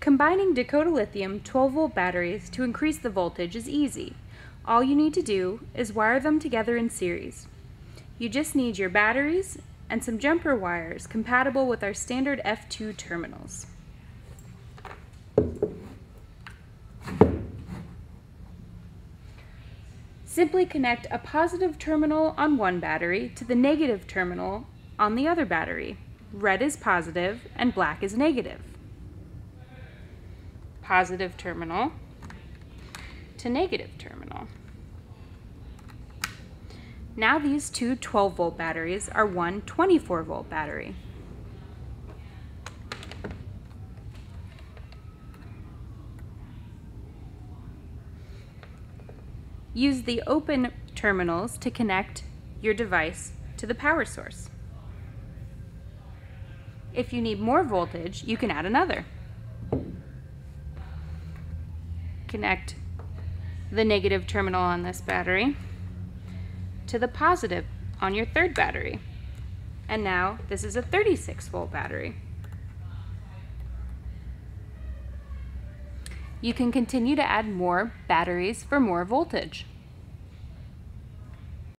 Combining Dakota Lithium 12 volt batteries to increase the voltage is easy. All you need to do is wire them together in series. You just need your batteries and some jumper wires compatible with our standard F2 terminals. Simply connect a positive terminal on one battery to the negative terminal on the other battery. Red is positive and black is negative positive terminal to negative terminal. Now these two 12 volt batteries are one 24 volt battery. Use the open terminals to connect your device to the power source. If you need more voltage, you can add another. Connect the negative terminal on this battery to the positive on your third battery. And now this is a 36 volt battery. You can continue to add more batteries for more voltage.